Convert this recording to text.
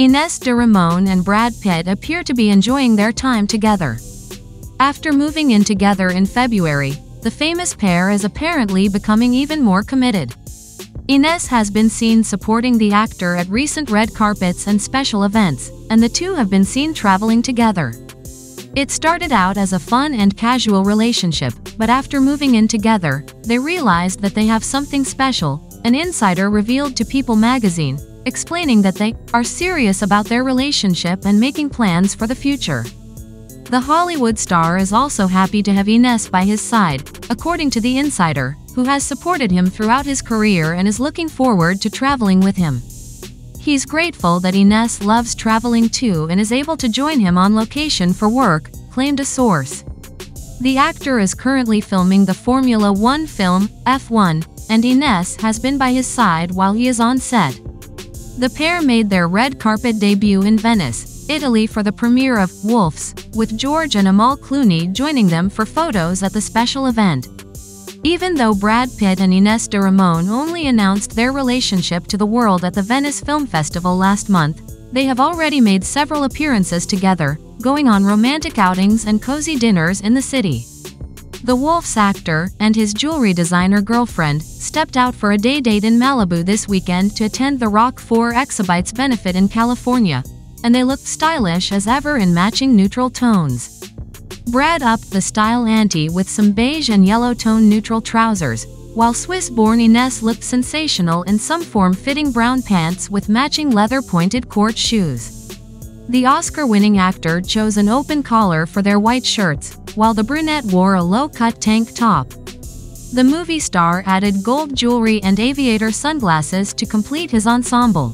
Ines de Ramon and Brad Pitt appear to be enjoying their time together. After moving in together in February, the famous pair is apparently becoming even more committed. Ines has been seen supporting the actor at recent red carpets and special events, and the two have been seen traveling together. It started out as a fun and casual relationship, but after moving in together, they realized that they have something special, an insider revealed to People magazine, explaining that they are serious about their relationship and making plans for the future. The Hollywood star is also happy to have Ines by his side, according to the insider, who has supported him throughout his career and is looking forward to traveling with him. He's grateful that Ines loves traveling too and is able to join him on location for work, claimed a source. The actor is currently filming the Formula One film, F1, and Ines has been by his side while he is on set. The pair made their red carpet debut in Venice, Italy for the premiere of Wolfs, with George and Amal Clooney joining them for photos at the special event. Even though Brad Pitt and Ines de Ramon only announced their relationship to the world at the Venice Film Festival last month, they have already made several appearances together, going on romantic outings and cozy dinners in the city. The Wolfs actor and his jewelry designer girlfriend stepped out for a day date in Malibu this weekend to attend the Rock 4 Exabytes benefit in California, and they looked stylish as ever in matching neutral tones. Brad upped the style ante with some beige and yellow tone neutral trousers, while Swiss-born Ines looked sensational in some form-fitting brown pants with matching leather-pointed court shoes. The Oscar-winning actor chose an open collar for their white shirts, while the brunette wore a low-cut tank top. The movie star added gold jewelry and aviator sunglasses to complete his ensemble.